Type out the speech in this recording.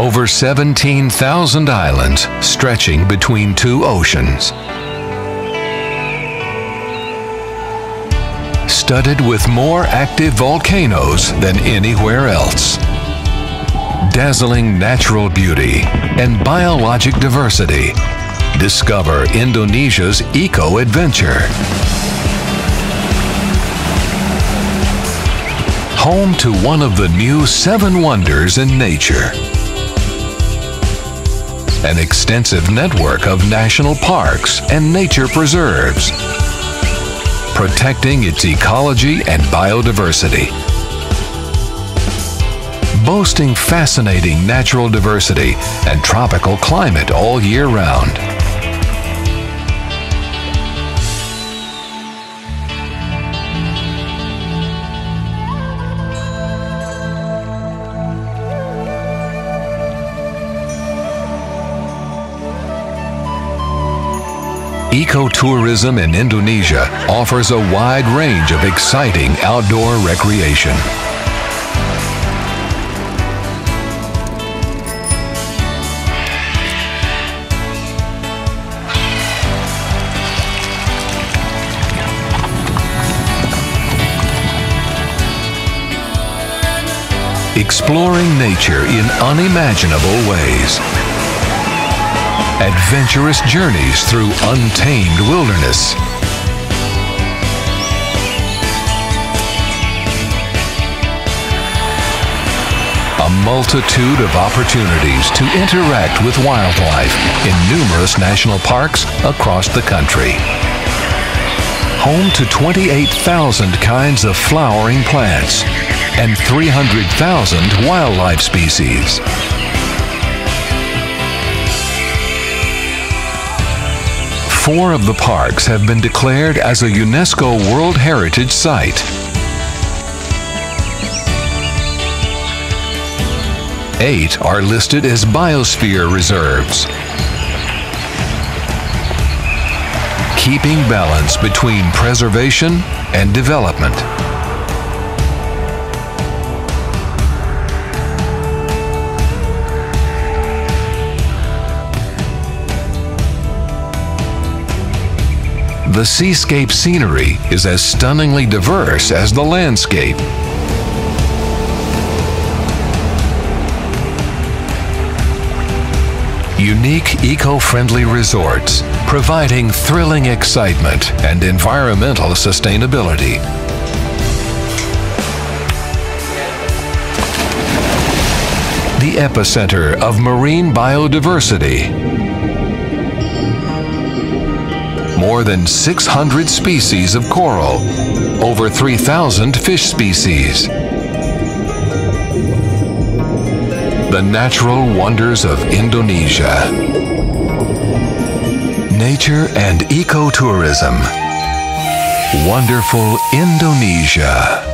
Over 17,000 islands stretching between two oceans. Studded with more active volcanoes than anywhere else. Dazzling natural beauty and biologic diversity. Discover Indonesia's eco-adventure. Home to one of the new seven wonders in nature an extensive network of national parks and nature preserves, protecting its ecology and biodiversity. Boasting fascinating natural diversity and tropical climate all year round. Ecotourism in Indonesia offers a wide range of exciting outdoor recreation. Exploring nature in unimaginable ways adventurous journeys through untamed wilderness. A multitude of opportunities to interact with wildlife in numerous national parks across the country. Home to 28,000 kinds of flowering plants and 300,000 wildlife species. Four of the parks have been declared as a UNESCO World Heritage Site. Eight are listed as biosphere reserves. Keeping balance between preservation and development. The seascape scenery is as stunningly diverse as the landscape. Unique eco-friendly resorts, providing thrilling excitement and environmental sustainability. The epicenter of marine biodiversity more than 600 species of coral, over 3,000 fish species. The natural wonders of Indonesia. Nature and ecotourism. Wonderful Indonesia.